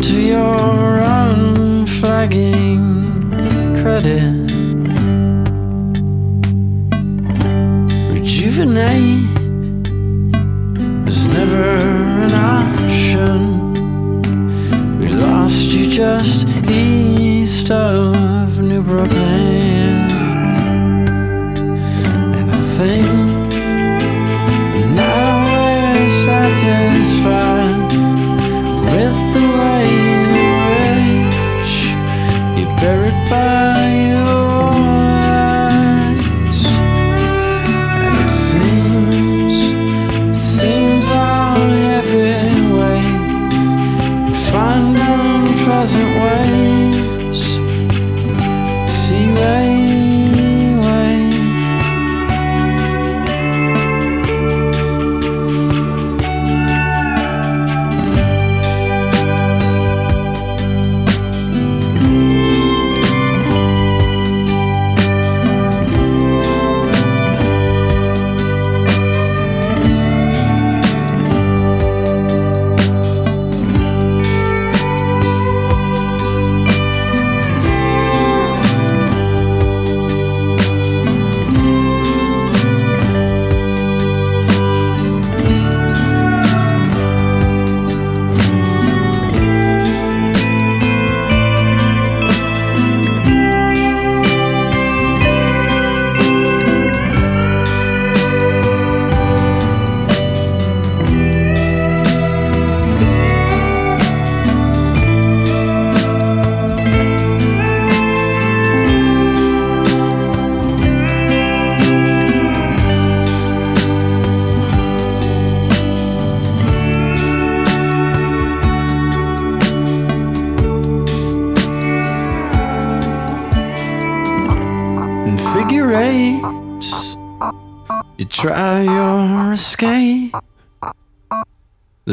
to your unflagging credit. Rejuvenate was never an option. We lost you just east of New Brookland. And I think now we're satisfied with the buried by your eyes. And it seems, it seems I'll have way. Find an unpleasant way.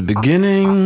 the beginning.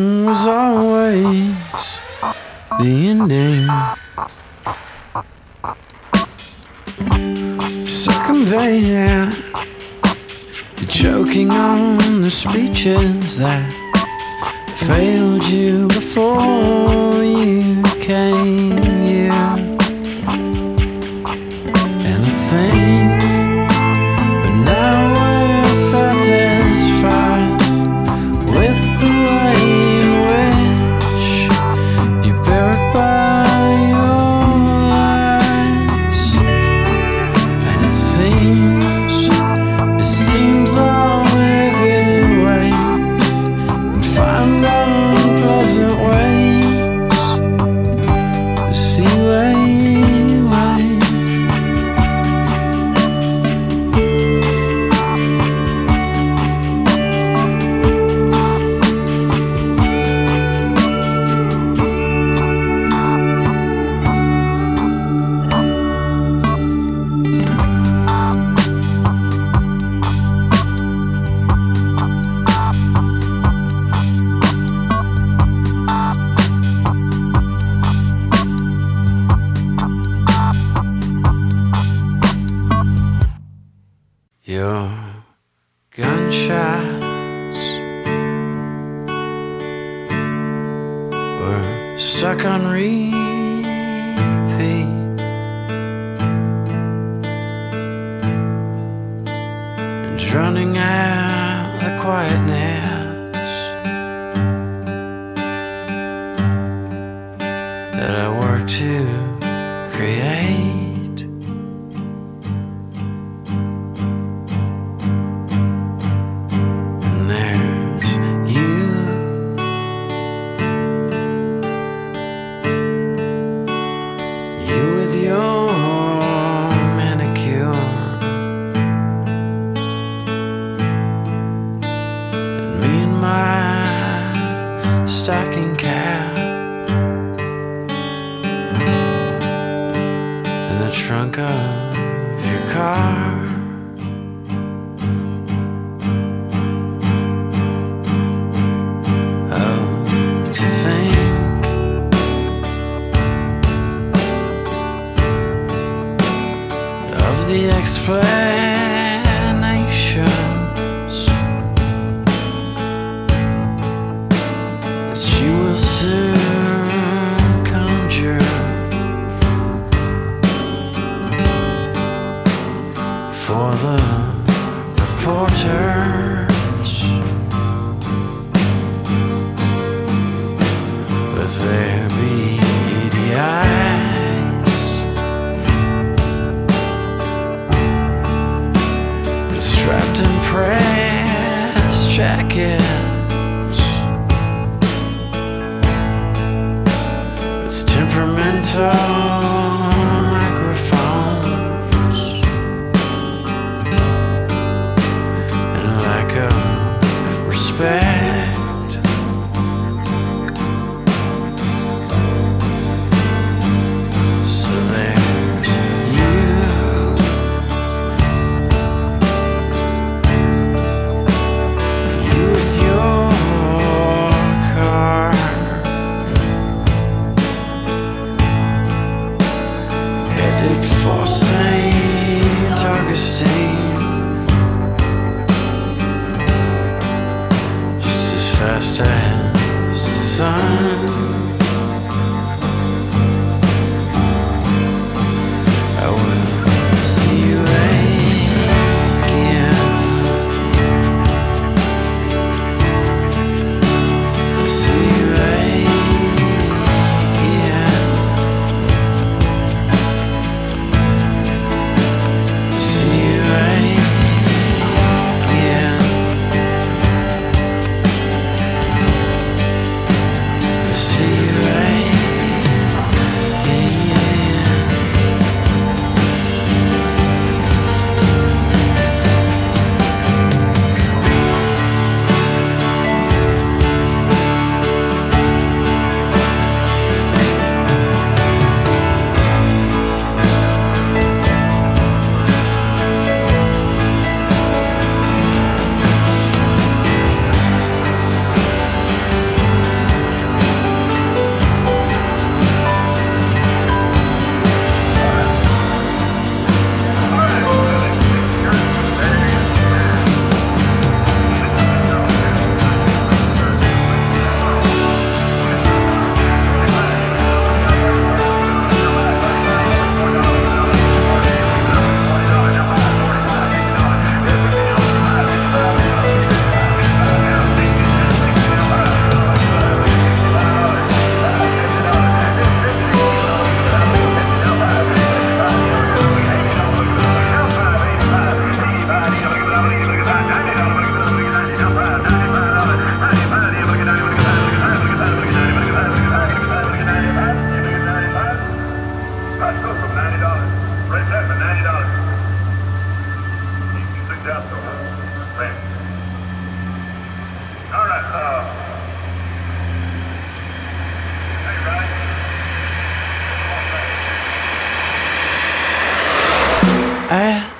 turn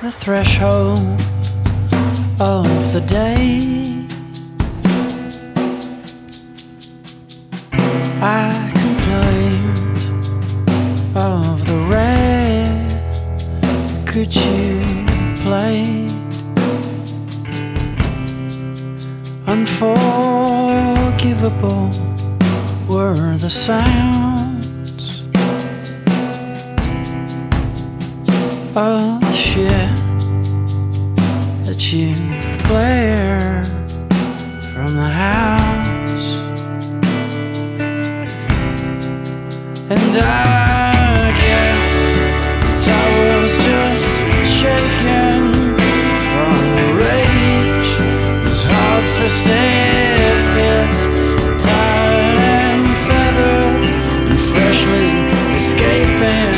the threshold of the day. I complained of the rain. Could you play? Unforgivable were the sounds. of the shit that you wear from the house. And I guess I was just shaking from rage. It's hard for staying pissed, tired and feathered and freshly escaping.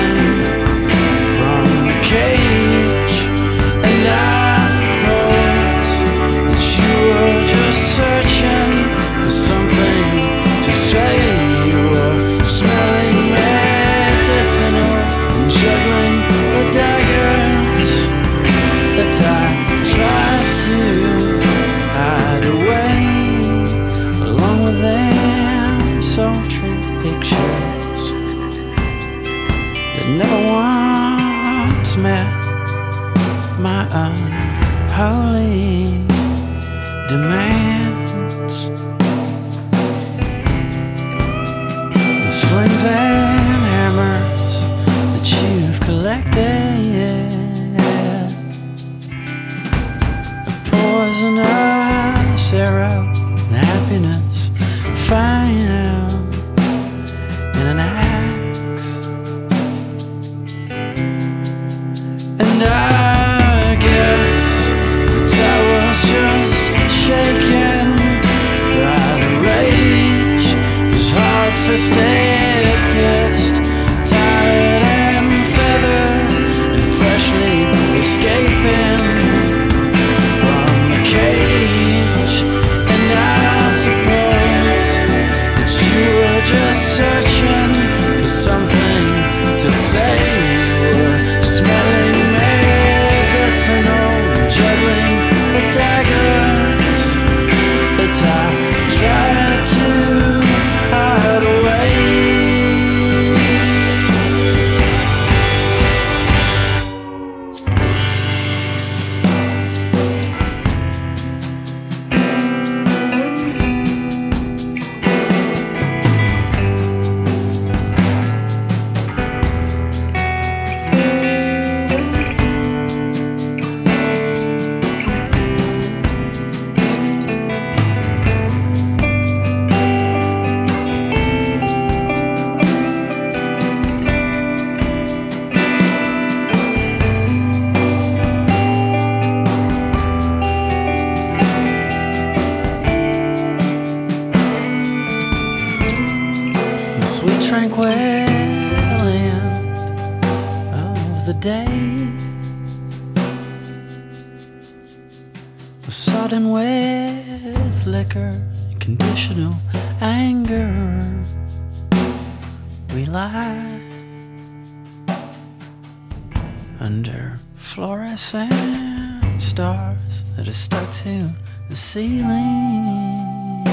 ceiling.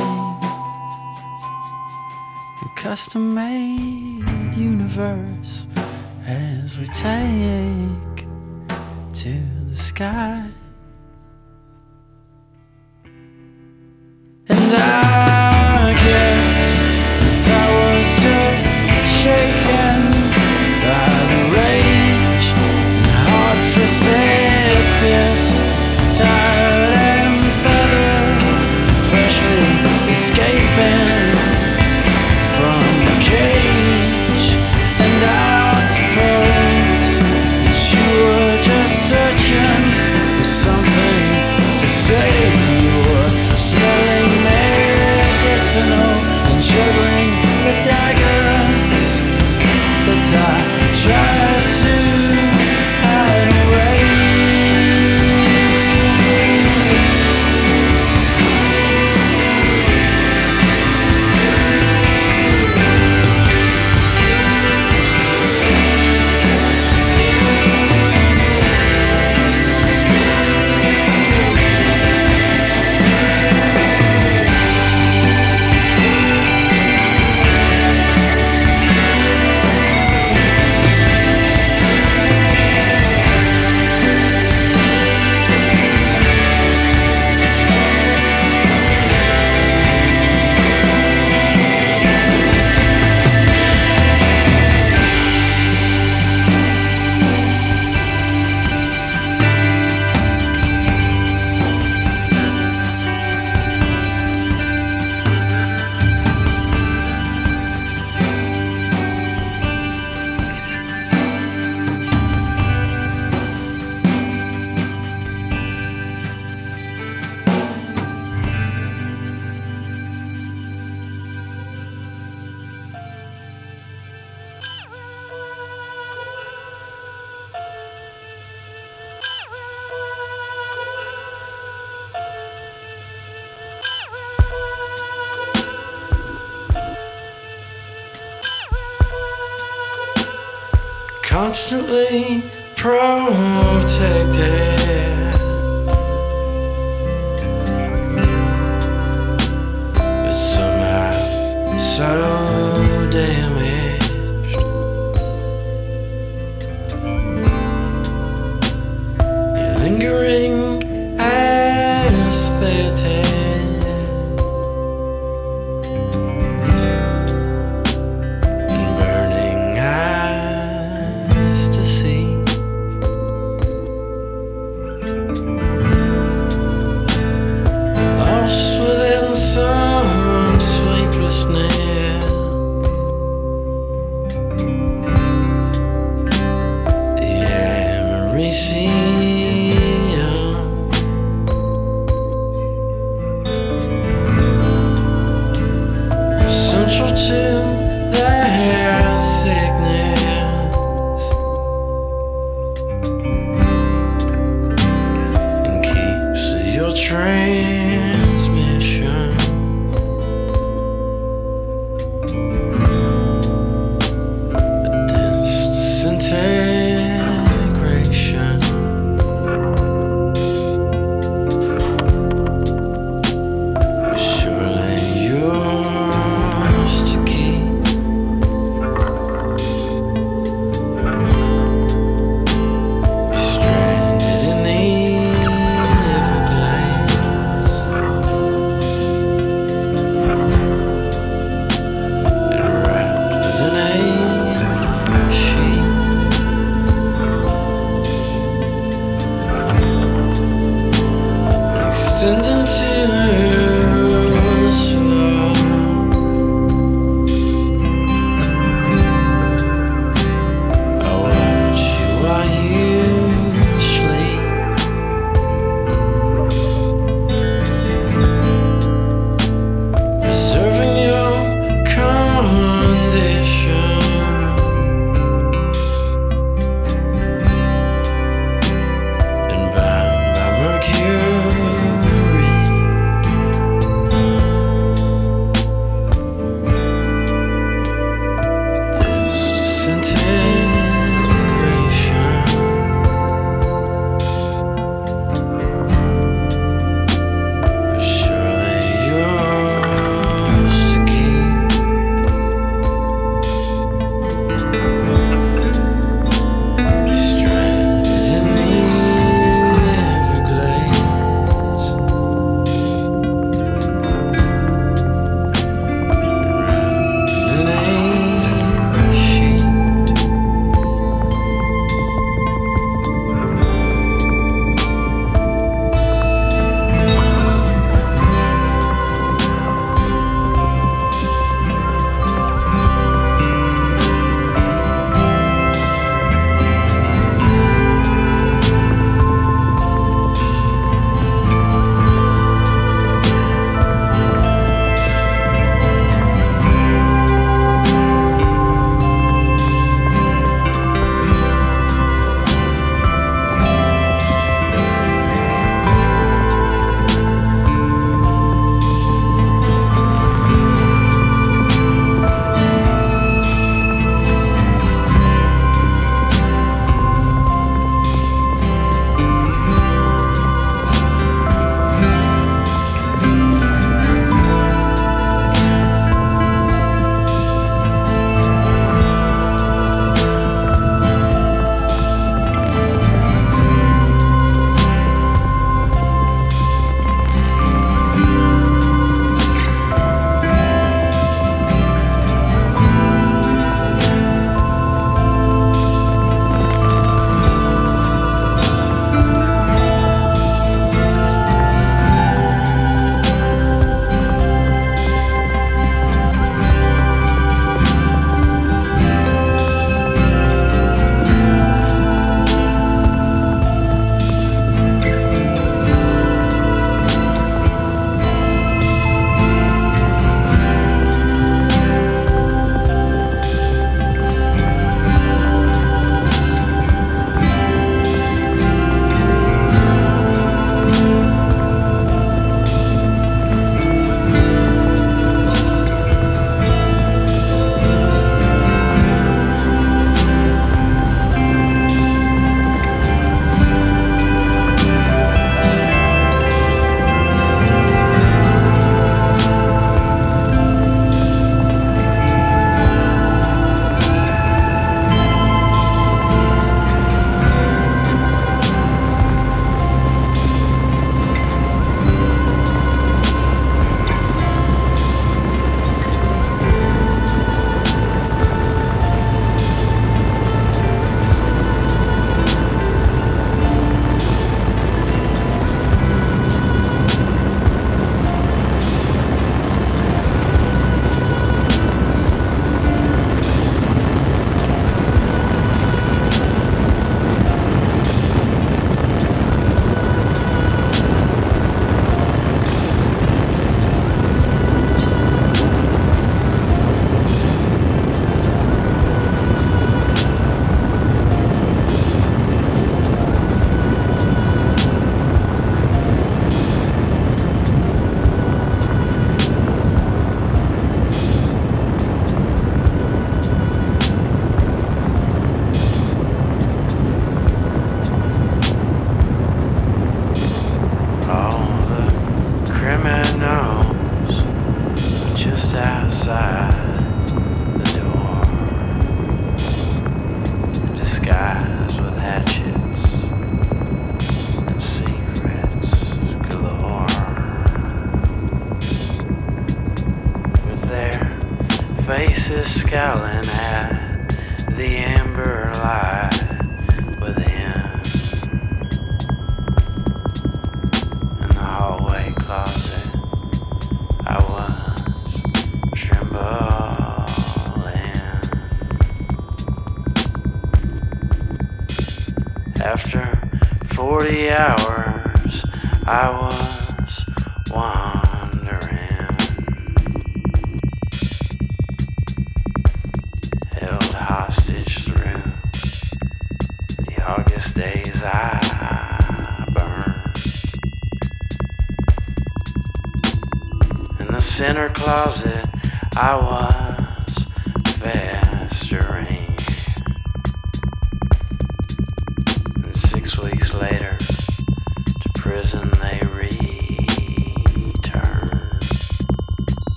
A custom made universe as we take to the sky. And I.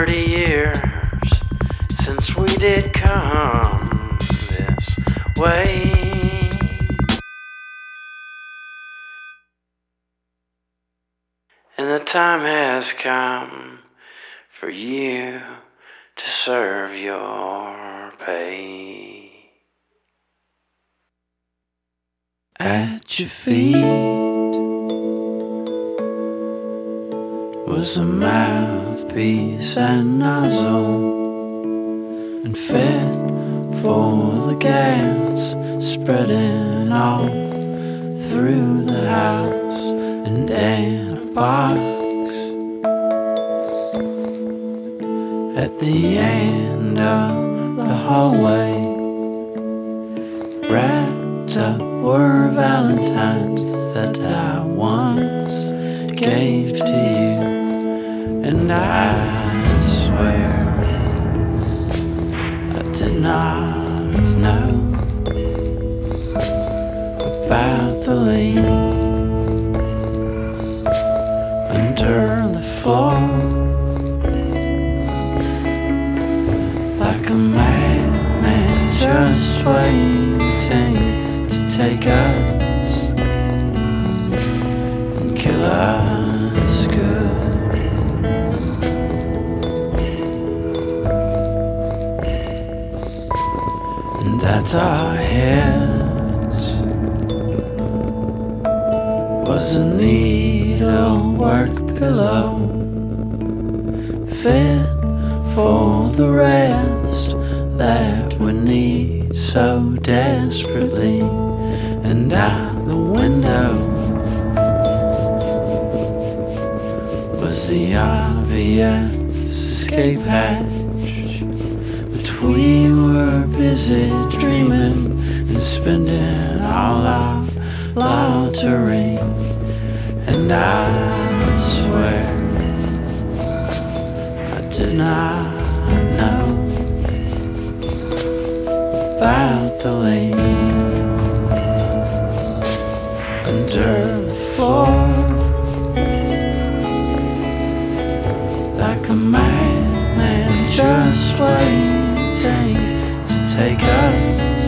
30 years since we did come this way. And the time has come for you to serve your pay. At your feet was a mouthpiece and nozzle, and fit for the gas spreading all through the house and in a box. At the end of the hallway, wrapped up were valentines that I once gave to you, and I swear I did not know about the leak under the floor. Like a madman just waiting to take us and kill us at our heads was a needlework pillow fit for the rest that we need so desperately. And out the window was the obvious escape hatch. But we were busy dreaming and spending all our lottery. And I swear I did not know about the leak under the floor. Like a madman just waiting take us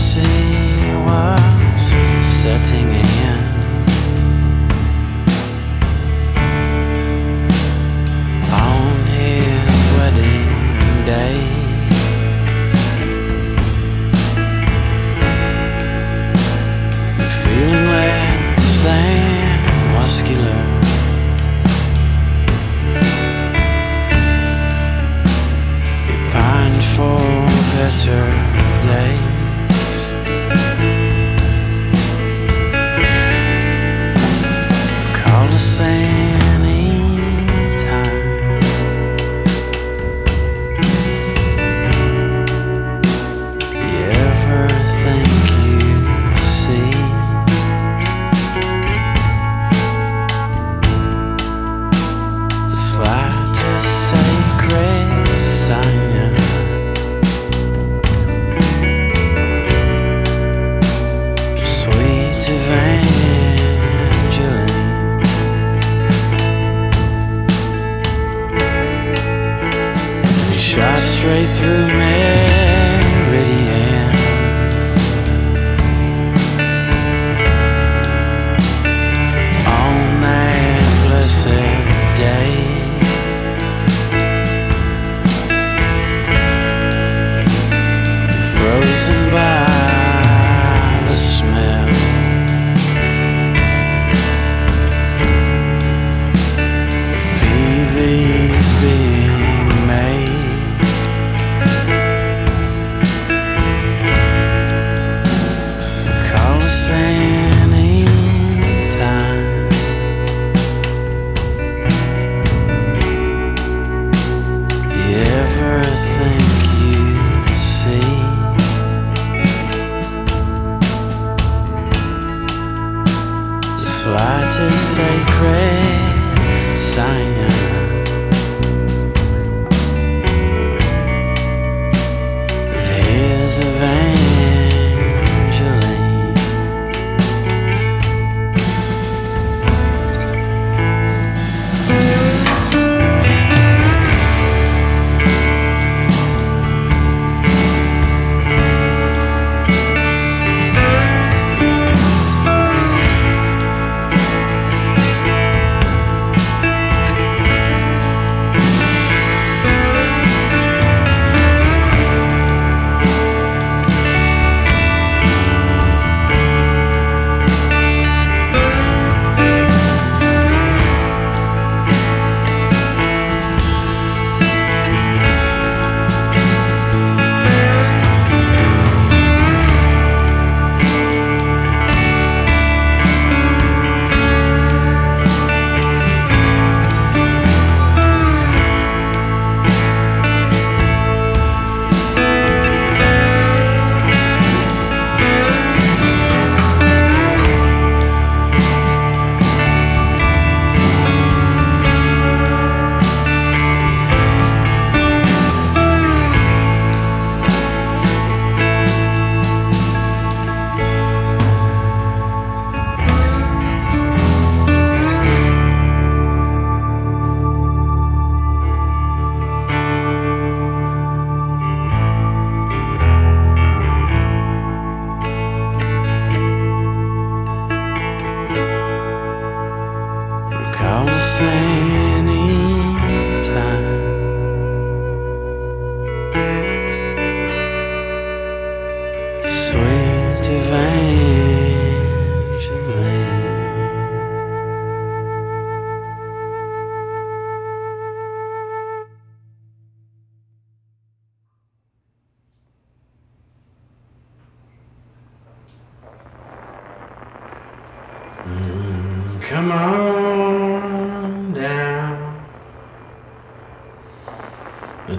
see was setting in.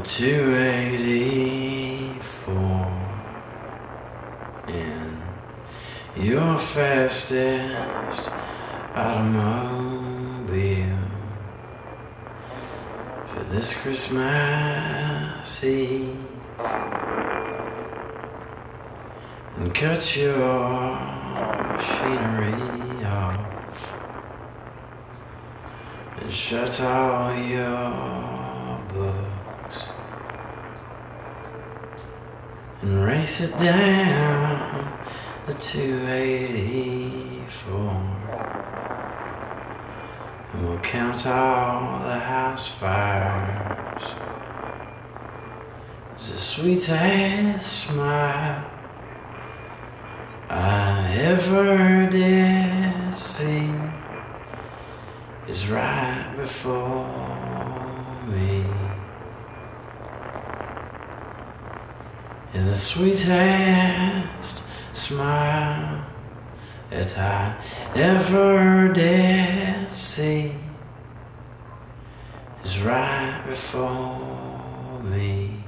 284 in your fastest automobile. For this Christmas Eve. And cut your machinery off. And shut all your I sit down. The 284 and we'll count all the house fires. The sweetest smile I ever did see. Is right before is the sweetest smile that I ever did see. Is right before me.